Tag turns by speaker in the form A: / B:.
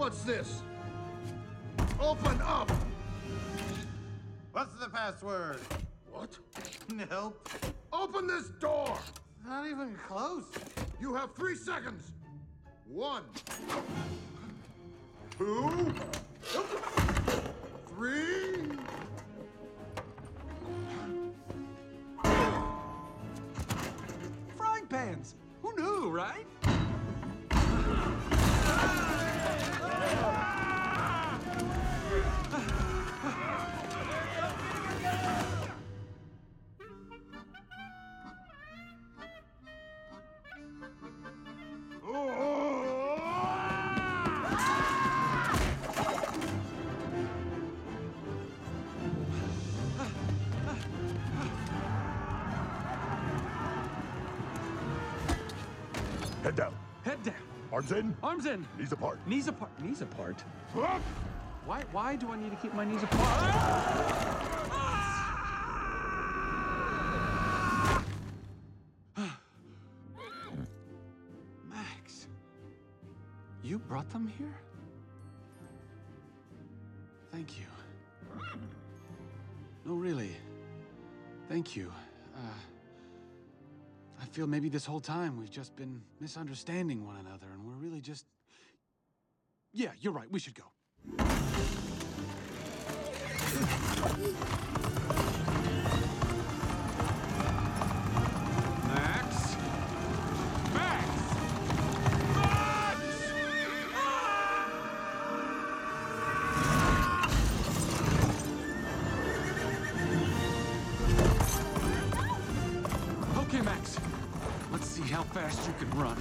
A: What's this? Open up!
B: What's the password?
A: What?
B: Nope.
A: Open this door!
B: Not even close.
A: You have three seconds. One. Two. Three.
C: Frying pans! Who knew, right?
D: Head down.
C: Head down.
D: Arms in.
C: Arms in.
D: Knees apart.
C: Knees apart. Knees apart. Why? Why do I need to keep my knees apart? Max, you brought them here? Thank you. No, really. Thank you. Uh, I feel maybe this whole time we've just been misunderstanding one another, and we're really just. Yeah, you're right. We should go. Okay, Max. Let's see how fast you can run.